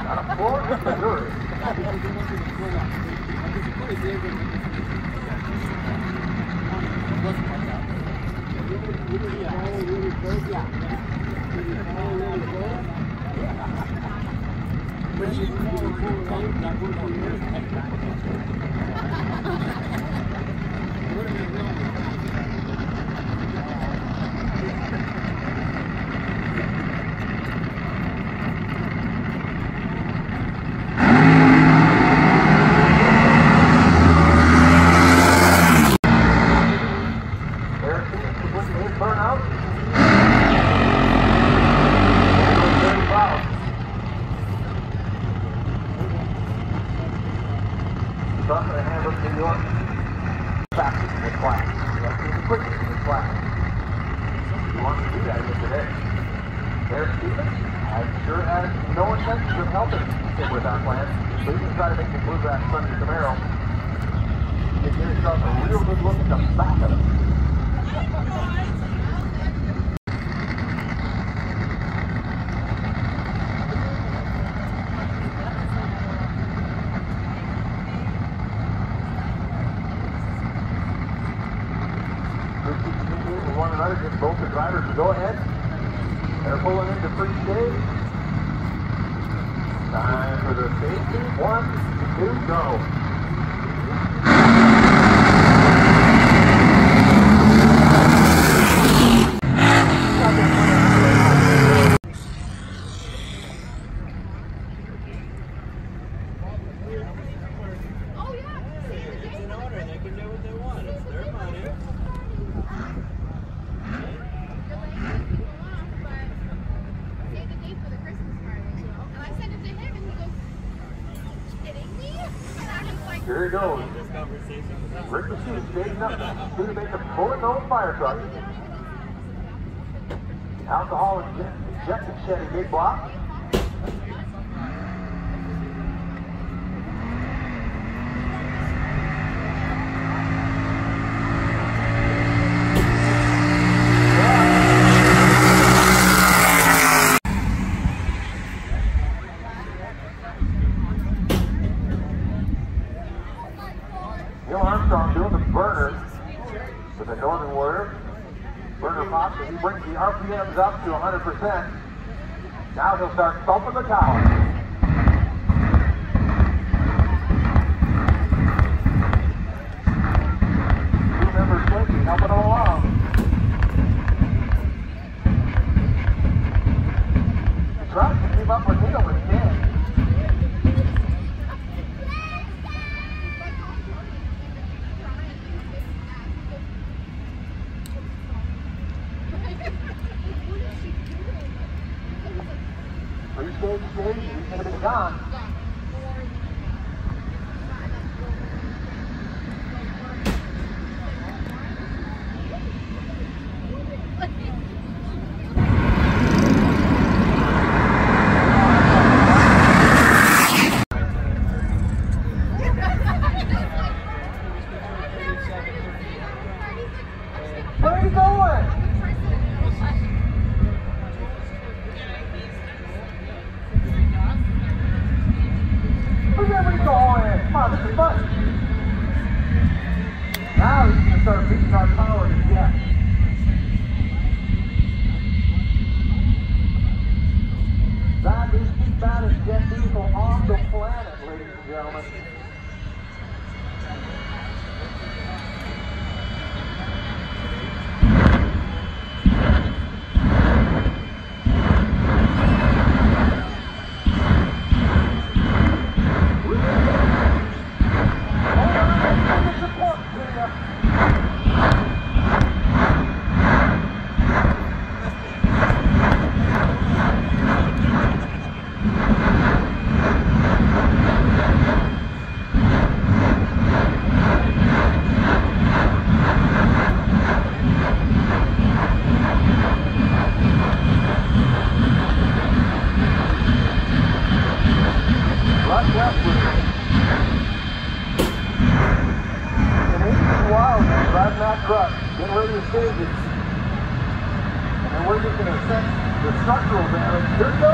All-Star Dodge out of try to make the Camaro. A real good look at the back of it. another, get both the drivers to go ahead. They're pulling into free stage. Time for the safety. One, two, go. Was up. Rick Machine staging up to make the bullet nose fire truck. Alcohol inject- injected Chevy big block. Neil Armstrong doing the burner with the Northern Warrior. Burner pops and he brings the RPMs up to 100%. Now he'll start thumping the tower. Now he's it. And we're just gonna to assess the structural damage. Here it goes.